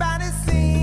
everybody sing.